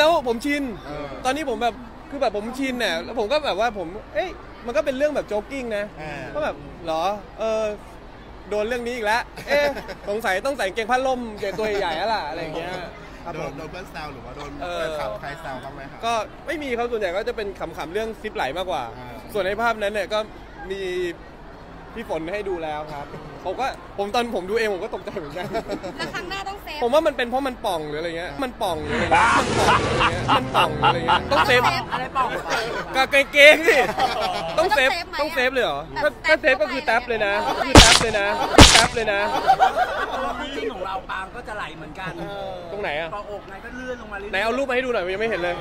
แล้วผมชิน เออ ตอนนี้ผมแบบคือแบบผมชินเนี่ยแล้วผมก็แบบว่าผม เอ้ยมันก็เป็นเรื่องแบบโจ๊กกิ้งนะเออก็แบบเหรอเออโดนเรื่องนี้อีกแล้วเอ๊ะสงสัยต้องใส่กางเกงผ้าล่มใหญ่ตัวใหญ่ๆแล้วล่ะอะไรอย่างเงี้ย ครับโดผนม โดนเพื่อนแซวหรือว่าโดนเออแฟนคลับใครแซวบ้างไหมครับ ก็ไม่มีเขาส่วนใหญ่ก็จะเป็นขำๆเรื่องซิปไหลมากกว่า อ่า ส่วนในภาพนั้นเนี่ยก็มีพี่ฝนให้ดูแล้วครับ ผมก็ผมตอนผมดูเองผมก็ตกใจเหมือนกัน แล้วครั้งหน้าต้องเซฟ ผมว่ามันเป็นเพราะมันป่องหรืออะไรเงี้ย มันป่องหรืออะไรเงี้ย มันป่องหรืออะไรเงี้ย มันป่องหรืออะไรเงี้ย ต้องเซฟอะไรป่องกับกางเกงสิ ต้องเซฟ ต้องเซฟเลยเหรอถ้าถ้าเซฟก็คือแท็บเลยนะ คือแท็บเลยนะแท็บเลยนะเพราะว่าคู่จิ้นของเราปางก็จะไหลเหมือนกัน ตรงไหนอะต่ออกไงก็เลื่อนลงมาเรื่อยๆไหนเอารูปมาให้ดูหน่อยยังไม่เห็นเลยเ